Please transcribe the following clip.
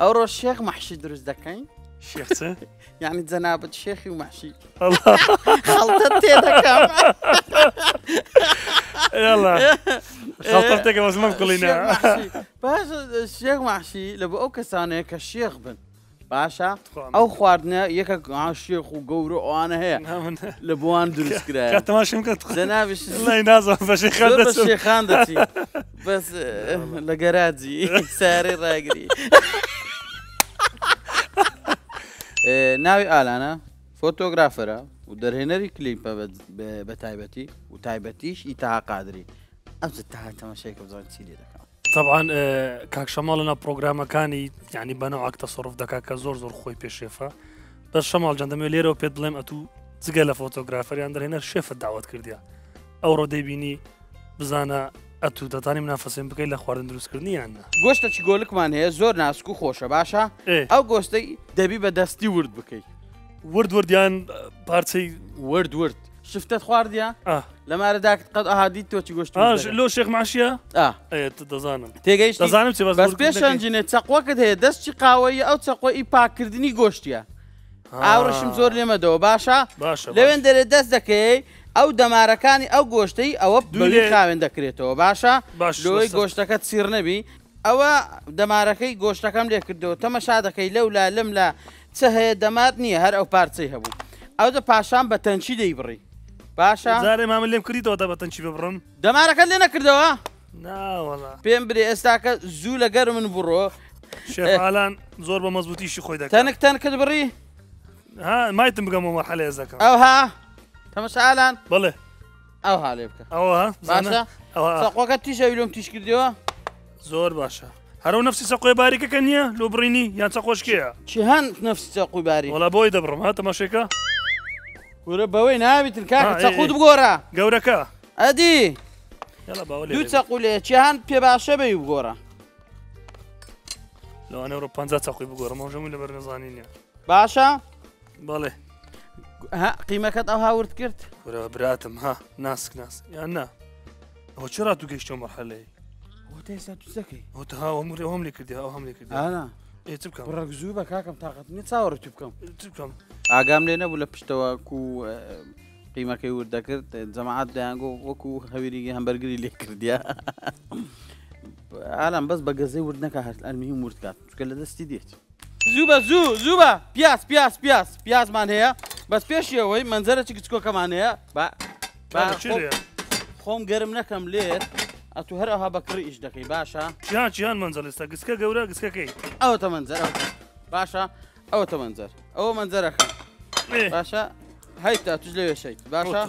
اورو الشيخ محشي دروز دكاين شيخ يعني زنابة شيخي ومحشي الله خلطتي دكام يلا خلطتك بس ما بكلنا باش الشيخ محشي لبقوا كسانه كشيخ بن باشا او خواردنا يكك عن نعم، نعم. الشيخ وقورو وانا هي لبوان دروس كده كانت ماشي يمكن زنابش الله ينازم فشيخان دتي بشيخان دتي بس لقراتي ساري راقري ناوی ئالانە فۆتۆگرافەرە و دەرهێنەری کلیمپە بە تایبەتی و تایبەتیش ئیتاها قادری ئەم تا تەمەشەیەکە بزان چی لێ دەکەم طبعاان کاکشەماڵەنە پرۆگرامەکانی ینی بەنەوە ئاکتەسەڕف دەکات کە زۆر زۆر خۆی پێشێفە بە شەماڵ جەندەمێ لێرەوە پێت بڵێم ئەتوو جگە لە فۆتۆگرافەریان دەرهێنەر شێفە داوت کردیا ئەوڕۆ دەیبینی بزانە ئەتو دەتانی منافەسێن بکەیت لە خواردن دروستکردنییان گۆشتە چی گۆلکمان هەیە زۆر ناسک و خۆشە باشە ئەو گۆستەی دەبی بە دەستی ورد بکەیت ورد وردیان پارچەی ورد ورد شفتت خواردە لەمارە داکت قەت ئاهادی تۆ چی گۆشت لۆ شێخماشیە دەزانم تێگەیش دەزانم پێشنجێت چەقوەکەت هەیە دەستی قاوەی ئەو چەقۆی پاکردنی گۆشتە ئاڕشم زۆر لێمەدەوە باشە باشە لەوێن دەرێت دەست دەکەی ئەو دەمارەکانی ئەو گۆشتەی ئەوە دوێ خاوێن دەکرێتەوە باشە لۆی گۆشتەکە سیر نەبی ئەوە دەمارەکەی گۆشتەکەم لێ کردەوە تەمەشا دەکەی لەولا لەم لە چه هەیە دەمات نییە هەر ئەو پارچەی هەبوو ئەو دە پاشان بە تەنچی دەی بڕی باشە زارێ مامە لێم کردیتەوە دە بە تەنچی ببڕم دەمارەکە لێ نەکردەوە پێم برێ ئێستاکە زوو لە گەر من بڕۆ شێحالان زۆر بە مەزبوتیشی خۆی دە تەنک تەن کرد بڕی مایتم بگەم و مەحەلێ زەکە ئەو ها تەمەسالان بڵێ ئەو هاالێ او ها باشە سەقۆەکە تیشە ویلۆم تیش کردی زور باشه هر اون نفسی سەقۆی باریکەکە نییە لوبرینی یان يعني کیا چی هن نفسی چەقوی باری وڵا باید دەبڕم ها تەماشێکە ورە بەوەی ناویتن کاک چەقوت بگۆرە گەورەکە ئەدی دوو چەقولێ چی هەن پێ باشە بەی بگۆرە لەوانە ڕ پ بگوره ما جمله لەبەر نزانینە باشه بله ها أو هاورت هاورد کرد براتم ها ناسک ناس یان نا ئەوە چرا تو گەیشتۆ مەحەلەی تێسا دوزەکەی ئەوتە هاوە مری هەم لێ کردی ئەو هەم لێ کرد بکەم ڕێک زوو بە کاکەم تااقت نی چاوەڕ تو بکەم بکەم ئاگام لێ نەبوو لە پشتەوە و قیمەکەی وردەکرد جەماعات دەیانگۆ وەکو هەویریگە هەمبەرگری لێ کردیا ئالان بەس بە گەزەی ورد نەکە هەر ئەرمی وردکات چکە لە دەستی دێت زوو زوبا زوو زوو بياس بياس پیاس پیاس پیاسمان هەیە بەس پێشی ئەوەی منجەرە چ کچکۆکەمانەیە خۆم گەرم نەکەم لێت ئەتو هەرها بەکڕی ئیش دەکەی باشە چیان چیان منجەلستا گسکە گەورە گسکەکەی ئەوە تە منجەر باشە ئەوە تە منجەر ئەوە منجەرەکە باشە هەیتا توش لەوێ شەیت باشە